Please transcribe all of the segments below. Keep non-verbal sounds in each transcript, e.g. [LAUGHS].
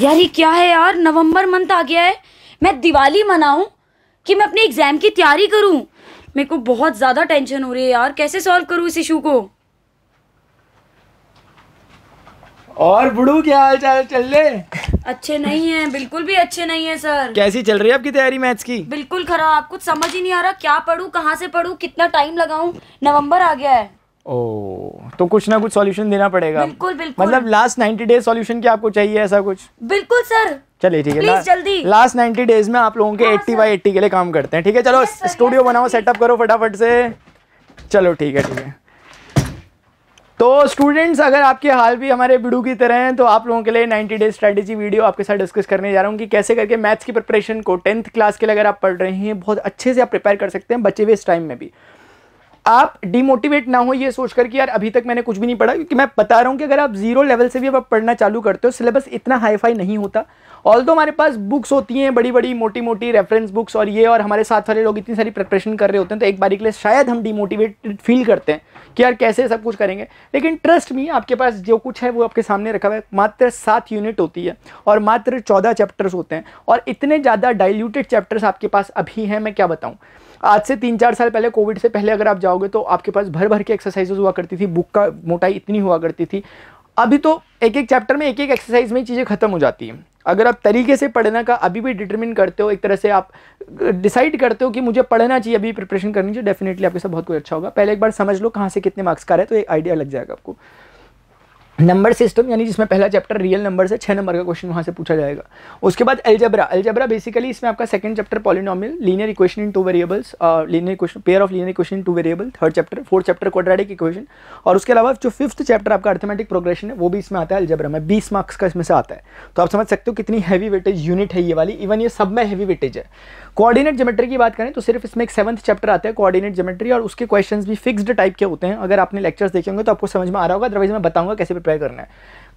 यार ये क्या है यार? नवंबर मंथ आ गया है। मैं दिवाली मनाऊं? कि मैं अपने एग्ज़ाम की तैयारी करूँ? मेरे को बहुत ज़्यादा टेंशन हो रही है यार। कैसे सॉल्व करूँ इस इशू को? और बुढ़ू क्या हाल चाल चल रहे अच्छे नहीं है। बिल्कुल भी अच्छे नहीं है सर। कैसी चल रही है आपकी तैयारी मैथ्स की? बिल्कुल खराब। कुछ समझ ही नहीं आ रहा। क्या पढूं? कहाँ से पढूं? कितना टाइम लगाऊँ? नवंबर आ गया है। ओ तो कुछ ना कुछ सॉल्यूशन देना पड़ेगा। बिल्कुल, बिल्कुल। मतलब लास्ट 90 डेज़ सॉल्यूशन क्या आपको चाहिए ऐसा कुछ? बिल्कुल सर चलिए ठीक है जल्दी। लास्ट 90 डेज़ में आप लोगों के हाँ, 80 बाई 80 के लिए काम करते हैं ठीक है? चलो स्टूडियो बनाओ सेटअप करो फटाफट से। चलो ठीक है ठीक है। तो स्टूडेंट्स अगर आपके हाल भी हमारे बिडू की तरह हैं तो आप लोगों के लिए 90 डेज़ स्ट्रेटेजी वीडियो आपके साथ डिस्कस करने जा रहा हूँ कि कैसे करके मैथ्स की प्रिपरेशन को टेंथ क्लास के लिए अगर आप पढ़ रहे हैं बहुत अच्छे से आप प्रिपेयर कर सकते हैं बचे हुए इस टाइम में भी। आप डिमोटिवेट ना हो ये सोचकर कि यार अभी तक मैंने कुछ भी नहीं पढ़ा, क्योंकि मैं बता रहा हूँ कि अगर आप ज़ीरो लेवल से भी अब पढ़ना चालू करते हो सिलेबस इतना हाई फाई नहीं होता। ऑल तो हमारे पास बुक्स होती हैं बड़ी बड़ी मोटी मोटी रेफरेंस बुक्स और ये और हमारे साथ वाले लोग इतनी सारी प्रिपरेशन कर रहे होते हैं तो एक बारी के लिए शायद हम डिमोटिवेटेड फील करते हैं कि यार कैसे सब कुछ करेंगे। लेकिन ट्रस्ट मी आपके पास जो कुछ है वो आपके सामने रखा हुआ है। मात्र सात यूनिट होती है और मात्र चौदह चैप्टर्स होते हैं और इतने ज़्यादा डाइल्यूटेड चैप्टर्स आपके पास अभी हैं, मैं क्या बताऊँ? आज से तीन चार साल पहले, कोविड से पहले अगर आप जाओगे तो आपके पास भर भर के एक्सरसाइजेज हुआ करती थी, बुक का मोटाई इतनी हुआ करती थी। अभी तो एक एक चैप्टर में, एक एक एक्सरसाइज में चीज़ें खत्म हो जाती हैं। अगर आप तरीके से पढ़ना का अभी भी डिटरमिन करते हो, एक तरह से आप डिसाइड करते हो कि मुझे पढ़ना चाहिए, अभी प्रिपरेशन करनी चाहिए डेफिनेटली आपके साथ बहुत कुछ अच्छा होगा। पहले एक बार समझ लो कहाँ से कितने मार्क्स का रहा तो एक आइडिया लग जाएगा आपको। नंबर सिस्टम यानी जिसमें पहला चैप्टर रियल नंबर से छः नंबर का क्वेश्चन वहाँ से पूछा जाएगा। उसके बाद एल्जबरा एल्जबरा बेसिकली इसमें आपका second chapter polynomial linear equation in two variables linear equation pair of linear equation two variable third chapter fourth chapter quadratic equation और उसके अलावा जो फिफ्थ चैप्टर आपका अर्थमेटिक प्रोग्रेशन है, वो भी इसमें आता है एल्जबरा में। बीस मार्क्स का इसमें से आता है। तो आप समझ सकते हो कितनी हैवी वेटेज यूनिट है ये वाली। इवन ये सब में हैवी वेटेज है। कोऑर्डिनेट जोमेट्री की बात करें तो सिर्फ़ इसमें एक सेवंथ चैप्टर आता है कोऑर्डिनेट जोमेट्री और उसके क्वेश्चंस भी फिक्स्ड टाइप के होते हैं। अगर आपने लेक्चर्स देखेंगे तो आपको समझ में आ रहा होगा अदरवाइज़ मैं बताऊँगा कैसे प्रिपेयर करना है।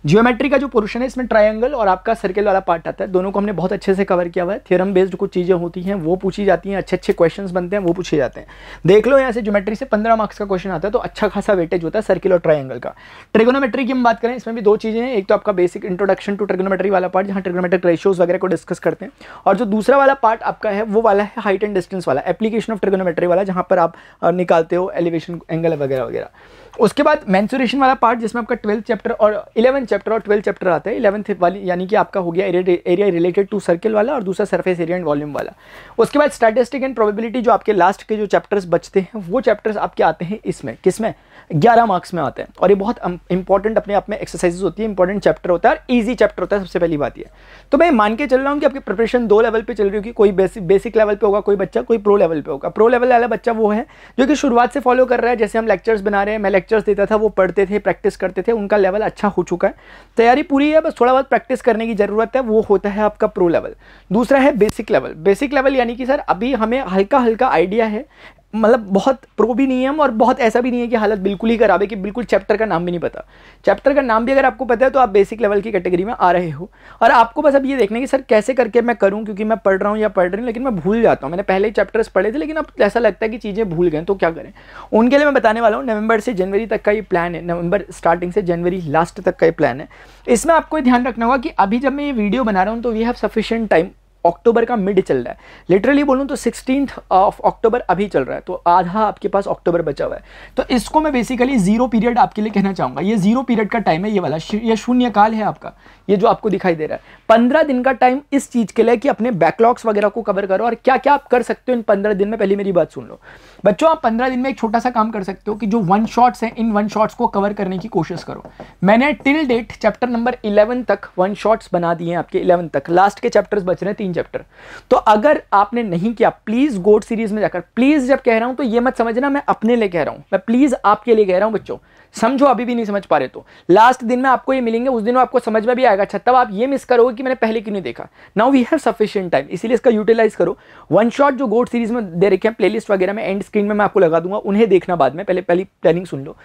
जियोमेट्री का जो पोर्शन है, इसमें ट्रायंगल और आपका सर्कल वाला पार्ट आता है, दोनों को हमने बहुत अच्छे से कवर किया हुआ है। थियरम बेस्ड कुछ चीज़ें होती हैं, वो पूछी जाती हैं अच्छे अच्छे क्वेश्चंस बनते हैं, वो पूछे जाते हैं। देख लो यहाँ से ज्योमेट्री से पंद्रह मार्क्स का क्वेश्चन आता है तो अच्छा खासा वेटेज होता है सर्किल और ट्रायंगल का। ट्रिगोनोमेट्री की हम बात करें, इसमें भी दो चीज़ें हैं। एक तो आपका बेसिक इंट्रोडक्शन टू ट्रिगोनोमेट्री वाला पार्ट जहाँ ट्रिगोनोमेट्रिक रेशियोज वगैरह को डिस्कस करते हैं। और जो दूसरा वाला पार्ट आपका है, वो वाला है हाइट एंड डिस्टेंस वाला एप्लीकेशन ऑफ़ ट्रिगोनोमेट्री वाला, जहाँ पर आप निकालते हो एलिवेशन एंगल वगैरह वगैरह उसके बाद मैंसुरेशन वाला पार्ट जिसमें आपका ट्वेल्थ चैप्टर और इलेवन चैप्टर और ट्वेल्थ चैप्टर आता है इलेवंथ वाली, यानी कि आपका हो गया एरिया रिलेटेड टू सर्किल वाला और दूसरा सरफेस एरिया एंड वॉल्यूम वाला। उसके बाद स्टैटिस्टिक एंड प्रोबेबिलिटी जो आपके लास्ट के जो चैप्टर्स बचते हैं, वो चैप्टर्स आपके आते हैं इसमें, किसमें? ग्यारह मार्क्स में आते हैं। और ये बहुत इंपॉर्टेंट अपने आप में एक्सरसाइजेज होती है इंपॉर्टेंट चैप्टर होता है और ईजी चैप्टर होता है, सबसे पहली बात ये। तो मैं मान के चल रहा हूँ कि आपकी प्रिपरेशन दो लेवल पे चल रही होगी, कोई बेसिक बेसिक लेवल पे होगा, कोई बच्चा, कोई प्रो लेवल पे होगा। प्रो लेवल वाला बच्चा वो है, जो कि शुरुआत से फॉलो कर रहा है, जैसे हम लेक्चर्स बना रहे हैं, मैं लेक्चर्स देता था, वो पढ़ते थे प्रैक्टिस करते थे, उनका लेवल अच्छा हो चुका है। तैयारी पूरी है, बस थोड़ा बहुत प्रैक्टिस करने की ज़रूरत है, वो होता है आपका प्रो लेवल दूसरा है बेसिक लेवल बेसिक लेवल यानी कि सर अभी हमें हल्का हल्का आइडिया है मतलब बहुत प्रो भी नहीं है हम और बहुत ऐसा भी नहीं है कि हालत बिल्कुल ही खराब है कि बिल्कुल चैप्टर का नाम भी नहीं पता। चैप्टर का नाम भी अगर आपको पता है तो आप बेसिक लेवल की कैटेगरी में आ रहे हो। और आपको बस अब ये देखना कि सर कैसे करके मैं करूँ क्योंकि मैं पढ़ रहा हूँ या पढ़ रही हूँ, लेकिन मैं भूल जाता हूँ। मैंने पहले ही चैप्टर्स पढ़े थे, लेकिन अब ऐसा लगता है कि चीज़ें भूल गए तो क्या करें? उनके लिए मैं बताने वाला हूँ नवंबर से जनवरी तक का ये प्लान है। नवंबर स्टार्टिंग से जनवरी लास्ट तक का ये प्लान है। इसमें आपको ध्यान रखना होगा कि अभी जब मैं ये वीडियो बना रहा हूँ तो we have sufficient time October का मिड चल रहा है। लिटरली बोलूँ तो सिक्सटीन ऑफ़ अक्टूबर अभी चल रहा है। तो आधा आपके पास अक्टूबर बचा हुआ है। तो इसको मैं बेसिकली ज़ीरो पीरियड आपके लिए कहना चाहूँगा। ये ज़ीरो पीरियड का टाइम है, ये वाला। ये शून्य काल है आपका। ये जो आपको दिखाई दे रहा है। पंद्रह दिन का टाइम इस चीज़ के लिए कि अपने बैकलॉग्स वगैरह को कवर करो और क्या क्या आप कर सकते हो इन पंद्रह दिन में। पहले मेरी बात सुन लो। बच्चों, आप पंद्रह दिन में एक छोटा सा काम कर सकते हो कि जो वन शॉट्स हैं, इन वन शॉट्स को कवर करने की कोशिश करो। मैंने till date chapter number eleven तक वन शॉट्स बना दिए हैं आपके। इलेवन तक। लास्ट के चैप्टर्स बच रहे हैं, तीन चैप्टर तो अगर आपने नहीं किया प्लीज़ गोड सीरीज़ में जाकर प्लीज़ जब कह रहा हूँ तो ये मत समझना मैं अपने लिए कह रहा हूँ। मैं प्लीज़ आपके लिए कह रहा हूँ, बच्चों। समझो, अभी भी नहीं समझ पा रहे तो। लास्ट दिन में आपको ये मिलेंगे, उस दिन आपको समझ में भी आएगा। अच्छा तब आप ये मिस करोगे कि मैंने पहले क्यों नहीं देखा? Now we have sufficient time इसीलिए इसका यूटिलाइज करो। वन शॉट जो गोड सीरीज़ में दे रखे हैं प्लेलिस्ट वगैरह में एंड स्क्रीन में मैं आपको लगा दूँगा, उन्हें देखना बाद में, पहले, पहली प्लानिंग सुन लो।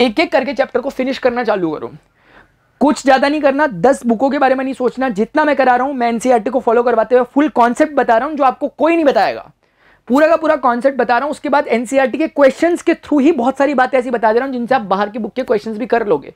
एक एक करके चैप्टर को फिनिश करना चालू करो। कुछ ज़्यादा नहीं करना, दस बुकों के बारे में नहीं सोचना। जितना मैं करा रहा हूँ, मैं एनसीईआरटी को फॉलो करवाते हुए फुल कॉन्सेप्ट बता रहा हूँ, जो आपको कोई नहीं बताएगा। पूरा का पूरा कॉन्सेप्ट बता रहा हूँ, उसके बाद एनसीईआरटी के क्वेश्चन के थ्रू ही बहुत सारी बातें ऐसी बता दे रहा हूँ, जिनसे आप बाहर की बुक के क्वेश्चन भी कर लोगे।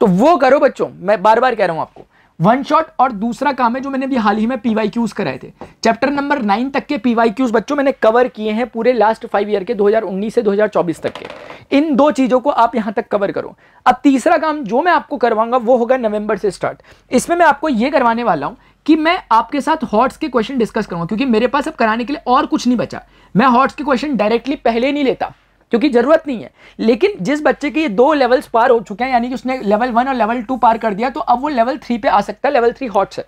तो वो करो बच्चों, मैं बार बार कह रहा हूँ आपको। वन शॉट और दूसरा काम है जो मैंने अभी हाल ही में पीवाई क्यूज कराए थे। चैप्टर नंबर नाइन तक के पीवाई क्यूज बच्चों मैंने कवर किए हैं पूरे लास्ट फाइव ईयर के 2019 से 2024 तक के। इन दो चीज़ों को आप यहाँ तक कवर करो। अब तीसरा काम जो मैं आपको करवाऊँगा वो होगा नवंबर से स्टार्ट इसमें मैं आपको ये करवाने वाला हूँ कि मैं आपके साथ हॉट्स के क्वेश्चन डिस्कस करूँगा, क्योंकि मेरे पास अब कराने के लिए और कुछ नहीं बचा। मैं हॉट्स के क्वेश्चन डायरेक्टली पहले नहीं लेता। क्योंकि ज़रूरत नहीं है। लेकिन जिस बच्चे के ये दो लेवल्स पार हो चुके हैं, यानी कि उसने लेवल वन और लेवल टू पार कर दिया तो अब वो लेवल थ्री पे आ सकता है लेवल थ्री हॉट्स है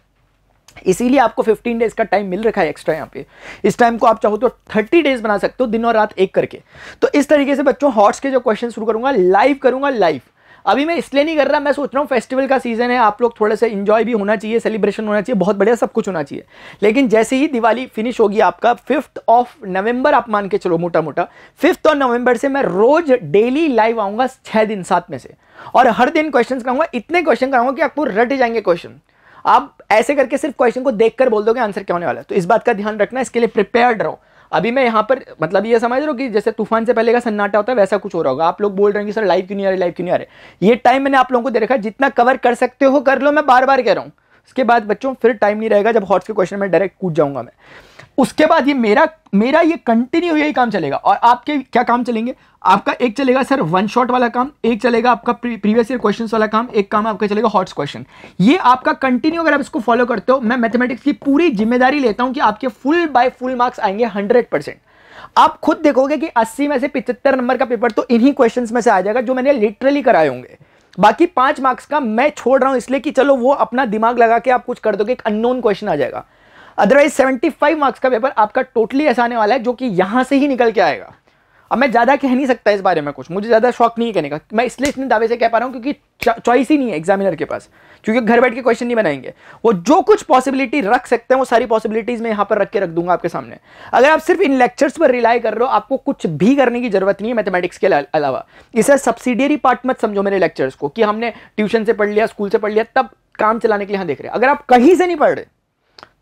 इसीलिए आपको 15 डेज़ का टाइम मिल रखा है एक्स्ट्रा यहाँ पे। इस टाइम को आप चाहो तो 30 डेज़ बना सकते हो, दिन और रात एक करके। तो इस तरीके से बच्चों हॉट्स के जो क्वेश्चन शुरू करूँगा लाइव करूँगा लाइव अभी मैं इसलिए नहीं कर रहा, मैं सोच रहा हूँ फेस्टिवल का सीज़न है, आप लोग थोड़ा सा इंजॉय भी होना चाहिए सेलिब्रेशन होना चाहिए, बहुत बढ़िया सब कुछ होना चाहिए। लेकिन जैसे ही दिवाली फिनिश होगी आपका फिफ्थ ऑफ़ नवंबर आप मान के चलो मोटा मोटा फिफ्थ ऑफ़ नवंबर से मैं रोज डेली लाइव आऊँगा छह दिन सात में से। और हर दिन क्वेश्चन कराऊँगा, इतने क्वेश्चन कराऊँगा कि आपको रट जाएँगे क्वेश्चन आप ऐसे करके सिर्फ़ क्वेश्चन को देखकर बोल दोगे आंसर क्या होने वाला है? तो इस बात का ध्यान रखना, इसके लिए प्रिपेयर्ड रहो। अभी मैं यहाँ पर मतलब ये समझ रहा हूँ कि जैसे तूफ़ान से पहले का सन्नाटा होता है, वैसा कुछ हो रहा होगा। आप लोग बोल रहे हैं कि, सर लाइव क्यों नहीं आ रहे लाइव क्यों नहीं आ रहे? ये टाइम मैंने आप लोगों को दे रखा है, जितना कवर कर सकते हो, कर लो, मैं बार बार कह रहा हूँ। उसके बाद बच्चों, फिर टाइम नहीं रहेगा जब हॉट्स के क्वेश्चन में डायरेक्ट कूद जाऊँगा मैं। उसके बाद ये मेरा मेरा ये कंटिन्यू यही काम चलेगा। और आपके क्या काम चलेंगे? आपका एक चलेगा सर वन शॉट वाला काम, एक चलेगा आपका प्रीवियस ईयर क्वेश्चन वाला काम, एक काम आपका चलेगा हॉट्स क्वेश्चन ये आपका कंटिन्यू अगर आप इसको फॉलो करते हो, मैं मैथमेटिक्स की पूरी ज़िम्मेदारी लेता हूँ कि आपके फुल बाय फुल मार्क्स आएँगे हंड्रेड परसेंट आप खुद देखोगे कि 80 में से 75 नंबर का पेपर तो इन्हीं क्वेश्चंस में से आ जाएगा जो मैंने लिटरली कराए होंगे। बाकी पाँच मार्क्स का मैं छोड़ रहा हूँ इसलिए कि चलो वो अपना दिमाग लगा के आप कुछ कर दोगे, एक अननोन क्वेश्चन आ जाएगा। अदरवाइज़ 75 मार्क्स का पेपर आपका टोटली ऐसा आने वाला है, जो कि यहाँ से ही निकल के आएगा। अब मैं ज़्यादा कह नहीं सकता इस बारे में कुछ। मुझे ज़्यादा शौक नहीं कहने का। मैं इसलिए इतने दावे से कह पा रहा हूँ क्योंकि चॉइस ही नहीं है एग्जामिनर के पास। क्योंकि घर बैठ के क्वेश्चन नहीं बनाएँगे। वो जो कुछ पॉसिबिलिटी रख सकते हैं, वो सारी पॉसिबिलिटीज मैं यहाँ पर रख के रख दूँगा आपके सामने। अगर आप सिर्फ़ इन लेक्चर्स पर रिलाई कर रहे हो, आपको कुछ भी करने की ज़रूरत नहीं है मैथमेटिक्स के अलावा। इसे सब्सिडियरी पार्ट मत समझो मेरे लेक्चर्स को कि हमने ट्यूशन से पढ़ लिया स्कूल से पढ़ लिया, तब काम चलाने के लिए देख रहे हैं। अगर आप कहीं से नहीं पढ़ रहे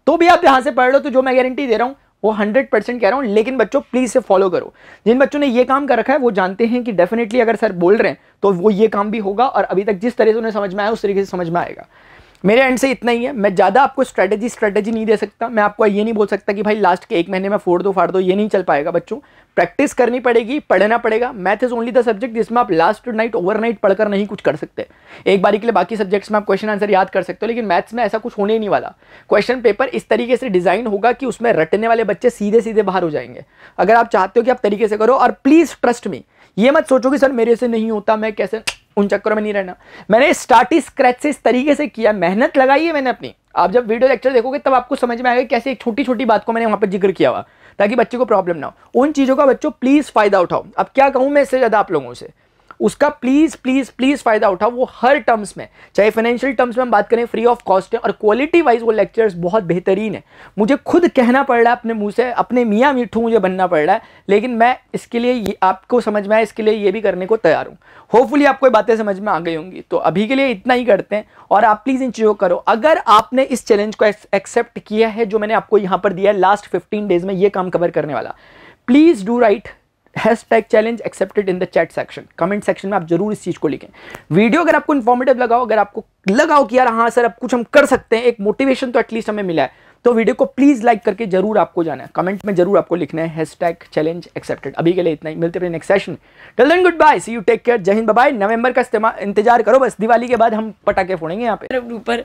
तो भी आप यहाँ से पढ़ लो तो जो मैं गारंटी दे रहा हूँ वो हंड्रेड परसेंट कह रहा हूँ, लेकिन बच्चों प्लीज़ से फॉलो करो। जिन बच्चों ने ये काम कर रखा है, वो जानते हैं कि डेफिनेटली अगर सर बोल रहे हैं तो वो ये काम भी होगा, और अभी तक जिस तरह से उन्हें समझ में आया, उस तरीके से समझ में आएगा। मेरे एंड से इतना ही है। मैं ज़्यादा आपको स्ट्रेटेजी स्ट्रेटेजी नहीं दे सकता। मैं आपको ये नहीं बोल सकता कि भाई लास्ट के एक महीने में फोड़ दो, फाड़ दो, ये नहीं चल पाएगा बच्चों। प्रैक्टिस करनी पड़ेगी, पढ़ना पड़ेगा। Math is only the subject जिसमें आप लास्ट नाइट ओवर नाइट पढ़कर नहीं कुछ कर सकते। एक बारी के लिए बाकी सब्जेक्ट्स में आप क्वेश्चन आंसर याद कर सकते हो, लेकिन मैथ्स में ऐसा कुछ होने ही नहीं वाला। क्वेश्चन पेपर इस तरीके से डिज़ाइन होगा कि उसमें रटने वाले बच्चे सीधे सीधे बाहर हो जाएँगे। अगर आप चाहते हो कि आप तरीके से करो, और प्लीज़ ट्रस्ट मी ये मत सोचो कि सर मेरे से नहीं होता, मैं कैसे उन चक्करों में नहीं रहना। मैंने स्टार्ट स्क्रैच से इस तरीके से किया, मेहनत लगाई है मैंने अपनी। आप जब वीडियो लेक्चर देखोगे, तब आपको समझ में आएगा कैसे एक छोटी छोटी बात को मैंने वहाँ पर ज़िक्र किया हुआ, ताकि बच्चे को प्रॉब्लम ना हो। उन चीज़ों का बच्चों प्लीज़ फ़ायदा उठाओ। अब क्या कहूँ मैं इससे ज़्यादा आप लोगों से? उसका प्लीज़ प्लीज़ प्लीज़ फ़ायदा उठाओ वो हर टर्म्स में। चाहे फाइनेंशियल टर्म्स में हम बात करें फ्री ऑफ़ कॉस्ट है, और क्वालिटी वाइज वो लेक्चर्स बहुत बेहतरीन है। मुझे खुद कहना पड़ रहा है अपने मुँह से, अपने मियाँ मीठू मुझे बनना पड़ रहा है, लेकिन मैं इसके लिए आपको समझ में आया इसके लिए ये भी करने को तैयार हूँ। होपफुली आपको बातें समझ में आ गई होंगी। तो अभी के लिए इतना ही करते हैं, और आप प्लीज़ इन चीज़ों करो। अगर आपने इस चैलेंज को एक्सेप्ट किया है, जो मैंने आपको यहाँ पर दिया है लास्ट फिफ्टीन डेज़ में ये काम कवर करने वाला please do write hashtag challenge accepted in the chat section comment section में आप ज़रूर इस चीज़ को लिखें। वीडियो अगर आपको इन्फॉर्मेटिव लगाओ अगर आपको लगाओ कि यार हाँ सर, अब कुछ हम कर सकते हैं, एक मोटिवेशन तो एटलीस्ट हमें मिला है तो वीडियो को प्लीज़ लाइक करके ज़रूर आपको जाना है। कमेंट में ज़रूर आपको लिखना है हैश टैग चैलेंज एक्सेप्टेड अभी के लिए इतना ही। मिलते हैं next session till then good bye see you take care जय हिंद बाय नवंबर का इंतज़ार करो बस। दिवाली के बाद हम पटाखे फोड़ेंगे यहाँ पे। ऊपर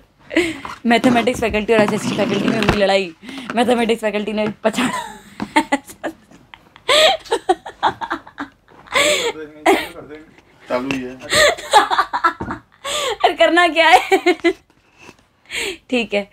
मैथमेटिक्स फैकल्टी और एस फैकल्टी में हुई लड़ाई। मैथमेटिक्स फैकल्टी ने पछाड़ा। चालू ही। है [LAUGHS] करना क्या है? ठीक है।